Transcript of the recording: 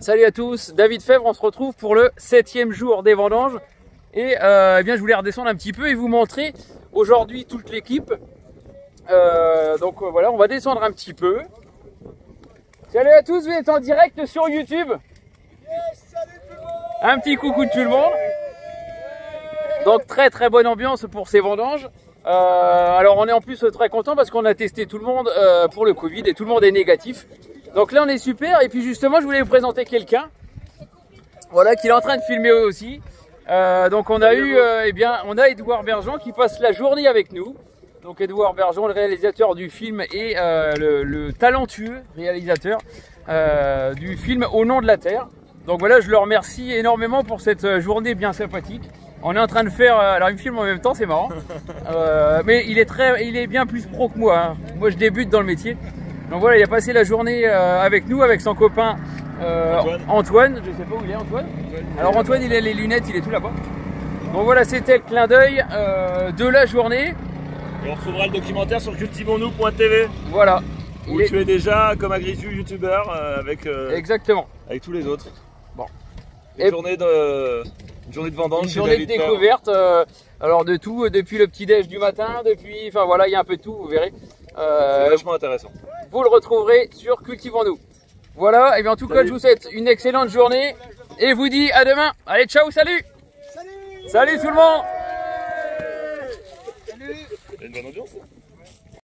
Salut à tous, David Fèvre, on se retrouve pour le septième jour des vendanges. Et euh, eh bien, je voulais redescendre un petit peu et vous montrer aujourd'hui toute l'équipe. Euh, donc euh, voilà, on va descendre un petit peu. Salut à tous, vous êtes en direct sur YouTube. Un petit coucou de tout le monde. Donc très très bonne ambiance pour ces vendanges. alors on est en plus très content parce qu'on a testé tout le monde pour le Covid et tout le monde est négatif. Donc là on est super et puis justement je voulais vous présenter quelqu'un voilà qui est en train de filmer aussi. Euh, donc on a eu euh, eh bien on a Edouard Bergeon qui passe la journée avec nous. Donc Edouard Bergeon, le réalisateur du film et euh, le, talentueux réalisateur du film Au nom de la Terre. Donc voilà, je le remercie énormément pour cette journée bien sympathique. On est en train de faire, alors il me filme en même temps, c'est marrant. mais il est très, il est bien plus pro que moi. Hein. Moi je débute dans le métier. Donc voilà, il a passé la journée euh, avec nous, avec son copain euh, Antoine. Je sais pas où il est Antoine. Alors Antoine, il a les lunettes, il est tout là-bas. Donc voilà, c'était le clin d'œil euh, de la journée. Et on retrouvera le documentaire sur cultivons-nous.tv. Voilà. Où tu es déjà comme agriculteur youtubeur avec, Exactement. avec tous les autres. Bon. Une, journée, de, une journée de vendange. Une journée de découverte. alors de tout, depuis le petit déj du matin, depuis, enfin voilà, il y a un peu de tout, vous verrez. C'est vachement intéressant vous le retrouverez sur Cultivons-nous. Voilà, et bien en tout cas, je vous souhaite une excellente journée et vous dis à demain. Allez, ciao, salut Salut, salut tout le monde Salut une bonne ambiance. Hein.